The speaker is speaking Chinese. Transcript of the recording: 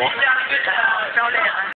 你们教练